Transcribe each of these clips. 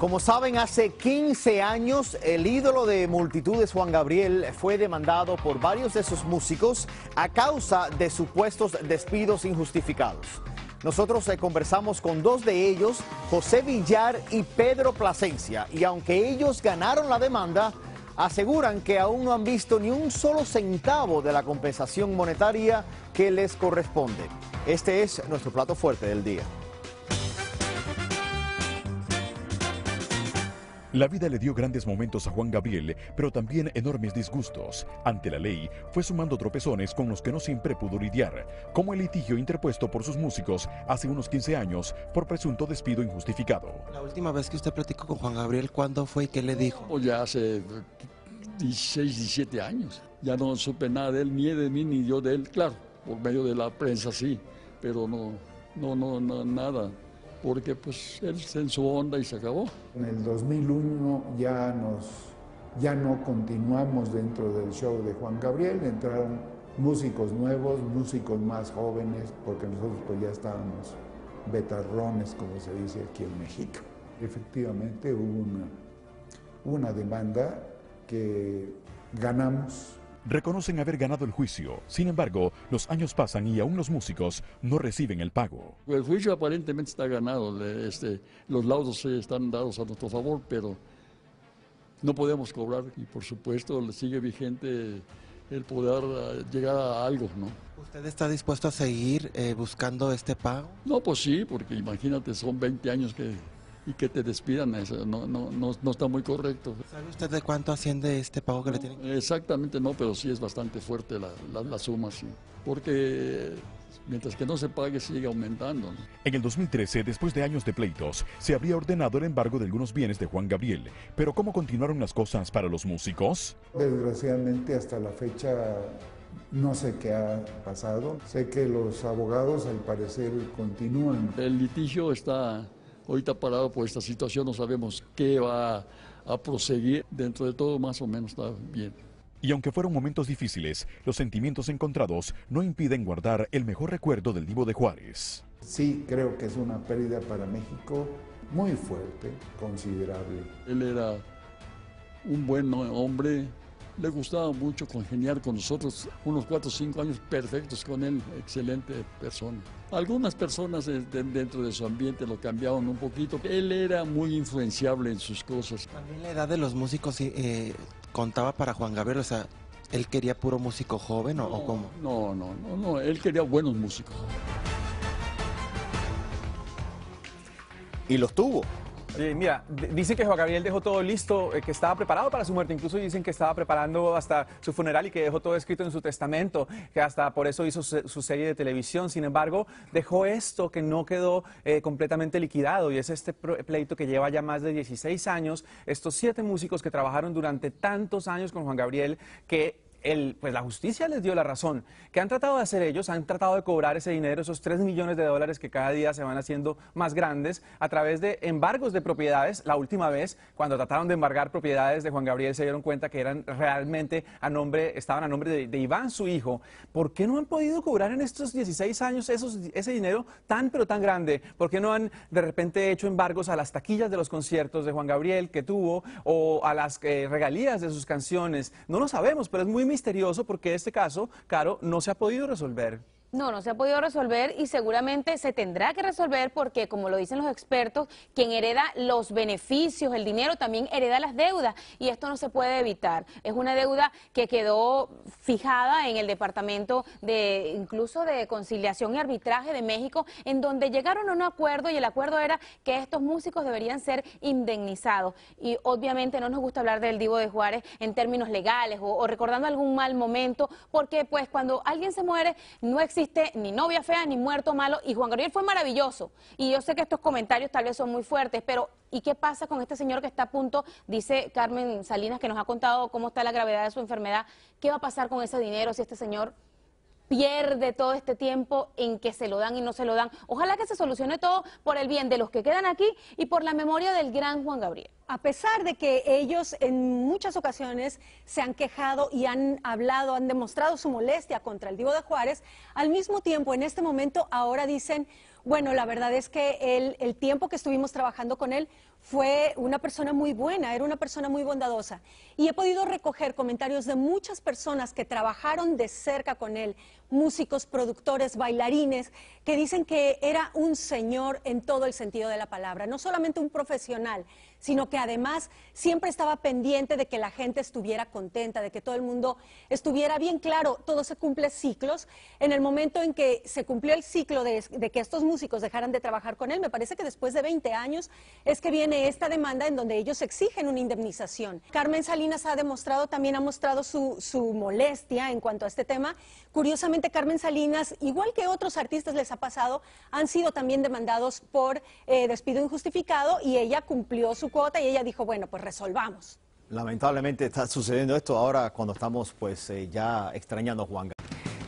Como saben, hace 15 años el ídolo de multitudes Juan Gabriel fue demandado por varios de sus músicos a causa de supuestos despidos injustificados. Nosotros eh, conversamos con dos de ellos, José Villar y Pedro Plasencia, y aunque ellos ganaron la demanda, aseguran que aún no han visto ni un solo centavo de la compensación monetaria que les corresponde. Este es nuestro plato fuerte del día. La vida le dio grandes momentos a Juan Gabriel, pero también enormes disgustos. Ante la ley, fue sumando tropezones con los que no siempre pudo lidiar, como el litigio interpuesto por sus músicos hace unos 15 años por presunto despido injustificado. La última vez que usted platicó con Juan Gabriel, ¿cuándo fue y qué le dijo? Pues ya hace 16, 17 años. Ya no supe nada de él, ni de mí, ni yo de él. Claro, por medio de la prensa sí, pero no, no, no, no nada porque pues él en su onda y se acabó. En el 2001 ya, nos, ya no continuamos dentro del show de Juan Gabriel, entraron músicos nuevos, músicos más jóvenes, porque nosotros pues ya estábamos betarrones, como se dice aquí en México. Efectivamente hubo una, una demanda que ganamos reconocen haber ganado el juicio. Sin embargo, los años pasan y aún los músicos no reciben el pago. El juicio aparentemente está ganado, este, los laudos están dados a nuestro favor, pero no podemos cobrar y por supuesto le sigue vigente el poder ah, llegar a algo, ¿no? ¿Usted está dispuesto a seguir eh, buscando este pago? No, pues sí, porque imagínate, son 20 años que y que te despidan, eso no, no, no, está muy correcto. ¿Sabe usted de cuánto asciende este pago que le tienen? Exactamente no, pero sí es bastante fuerte la, la, suma, sí. Porque mientras que no se pague sigue aumentando. En el 2013, después de años de pleitos, se habría ordenado el embargo de algunos bienes de Juan Gabriel. Pero ¿cómo continuaron las cosas para los músicos? Desgraciadamente hasta la fecha no sé qué ha pasado. Sé que los abogados al parecer continúan. El litigio está Ahorita parado por esta situación no sabemos qué va a proseguir. Dentro de todo más o menos está bien. Y aunque fueron momentos difíciles, los sentimientos encontrados no impiden guardar el mejor recuerdo del Divo de Juárez. Sí, creo que es una pérdida para México muy fuerte, considerable. Él era un buen hombre, le gustaba mucho congeniar con nosotros, unos cuatro o cinco años perfectos con él, excelente persona. Algunas personas dentro de su ambiente lo cambiaban un poquito. Él era muy influenciable en sus cosas. También la edad de los músicos eh, contaba para Juan Gabriel, o sea, ¿él quería puro músico joven o, o cómo? No, no, no, no, él quería buenos músicos. Y los tuvo mira, dicen que Juan Gabriel dejó todo listo, eh, que estaba preparado para su muerte. Incluso dicen que estaba preparando hasta su funeral y que dejó todo escrito en su testamento, que hasta por eso hizo su, serie de televisión. Sin embargo, dejó esto que no quedó eh, completamente liquidado y es este pleito que lleva ya más de 16 años. Estos siete músicos que trabajaron durante tantos años con Juan Gabriel, que pues la justicia les dio la razón. ¿Qué han tratado de hacer ellos? Han tratado de cobrar ese dinero, esos 3 millones de dólares que cada día se van haciendo más grandes a través de embargos de propiedades. La última vez, cuando trataron de embargar propiedades de Juan Gabriel, se dieron cuenta que eran realmente a nombre, estaban a nombre de, Iván, su hijo. ¿Por qué no han podido cobrar en estos 16 años ese dinero tan pero tan grande? ¿Por qué no han de repente hecho embargos a las taquillas de los conciertos de Juan Gabriel que tuvo o a las eh, regalías de sus canciones? No lo sabemos, pero es muy misterioso porque este caso, Caro, no se ha podido resolver. No, no se ha podido resolver y seguramente se tendrá que resolver porque, como lo dicen los expertos, quien hereda los beneficios, el dinero, también hereda las deudas y esto no se puede evitar. Es una deuda que quedó fijada en el Departamento de incluso de Conciliación y Arbitraje de México, en donde llegaron a un acuerdo y el acuerdo era que estos músicos deberían ser indemnizados. Y obviamente no nos gusta hablar del Divo de Juárez en términos legales o, recordando algún mal momento, porque pues cuando alguien se muere no existe ni novia fea ni muerto malo y Juan Gabriel fue maravilloso. Y yo sé que estos comentarios tal vez son muy fuertes, pero ¿y qué pasa con este señor que está a punto? Dice Carmen Salinas que nos ha contado cómo está la gravedad de su enfermedad. ¿Qué va a pasar con ese dinero si este señor pierde todo este tiempo en que se lo dan y no se lo dan. Ojalá que se solucione todo por el bien de los que quedan aquí y por la memoria del gran Juan Gabriel. A pesar de que ellos en muchas ocasiones se han quejado y han hablado, han demostrado su molestia contra el Divo de Juárez, al mismo tiempo en este momento ahora dicen Bueno, la verdad es que el, tiempo que estuvimos trabajando con él fue una persona muy buena, era una persona muy bondadosa. Y he podido recoger comentarios de muchas personas que trabajaron de cerca con él, músicos, productores, bailarines, que dicen que era un señor en todo el sentido de la palabra, no solamente un profesional, sino que además siempre estaba pendiente de que la gente estuviera contenta, de que todo el mundo estuviera bien claro, todo se cumple ciclos. En el momento en que se cumplió el ciclo de, que estos músicos dejaran de trabajar con él, me parece que después de 20 años es que viene esta demanda en donde ellos exigen una indemnización. Carmen Salinas ha demostrado, también ha mostrado su, su molestia en cuanto a este tema. Curiosamente, Carmen Salinas, igual que otros artistas les ha pasado, han sido también demandados por eh, despido injustificado y ella cumplió su cuota y ella dijo, bueno, pues resolvamos. Lamentablemente está sucediendo esto ahora cuando estamos pues eh, ya extrañando a Juan.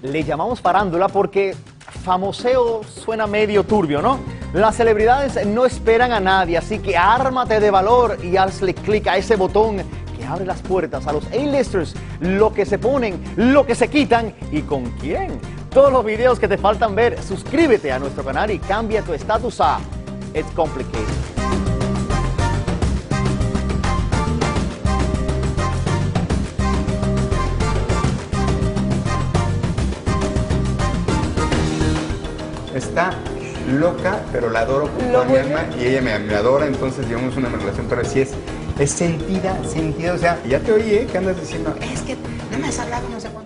Le llamamos farándula porque famoseo suena medio turbio, ¿no? Las celebridades no esperan a nadie, así que ármate de valor y hazle clic a ese botón que abre las puertas a los A-listers, lo que se ponen, lo que se quitan y con quién. Todos los videos que te faltan ver, suscríbete a nuestro canal y cambia tu estatus a It's Complicated. Está loca, pero la adoro con toda mi alma y ella me, me adora, entonces llevamos una relación, pero sí es, es sentida, sentida, o sea, ya te oí, ¿eh? que andas diciendo, es que no me has hablado, no sé cuándo.